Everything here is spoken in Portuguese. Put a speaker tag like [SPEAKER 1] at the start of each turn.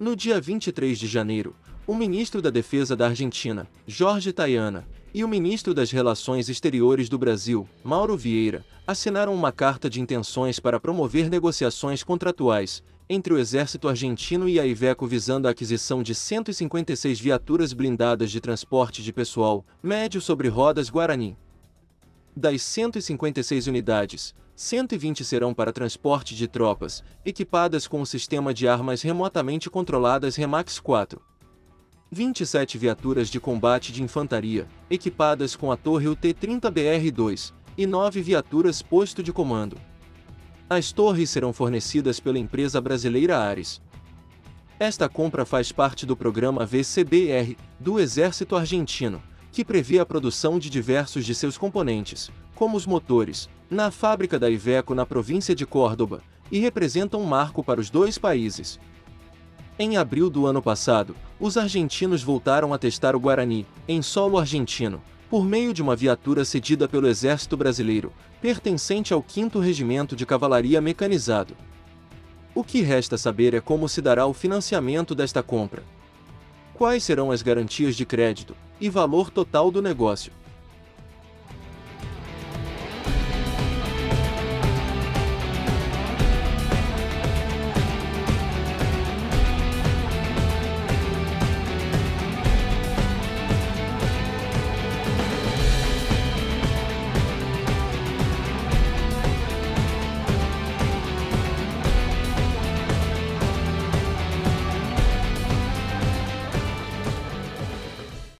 [SPEAKER 1] No dia 23 de janeiro, o ministro da Defesa da Argentina, Jorge Tayana, e o ministro das Relações Exteriores do Brasil, Mauro Vieira, assinaram uma carta de intenções para promover negociações contratuais entre o exército argentino e a Iveco visando a aquisição de 156 viaturas blindadas de transporte de pessoal médio sobre rodas Guarani. Das 156 unidades, 120 serão para transporte de tropas, equipadas com o sistema de armas remotamente controladas Remax 4. 27 viaturas de combate de infantaria, equipadas com a torre UT-30BR-2, e 9 viaturas posto de comando. As torres serão fornecidas pela empresa brasileira Ares. Esta compra faz parte do programa VCBR do Exército Argentino, que prevê a produção de diversos de seus componentes, como os motores, na fábrica da Iveco na província de Córdoba, e representa um marco para os dois países. Em abril do ano passado, os argentinos voltaram a testar o Guarani, em solo argentino, por meio de uma viatura cedida pelo Exército Brasileiro, pertencente ao 5 Regimento de Cavalaria Mecanizado. O que resta saber é como se dará o financiamento desta compra. Quais serão as garantias de crédito e valor total do negócio?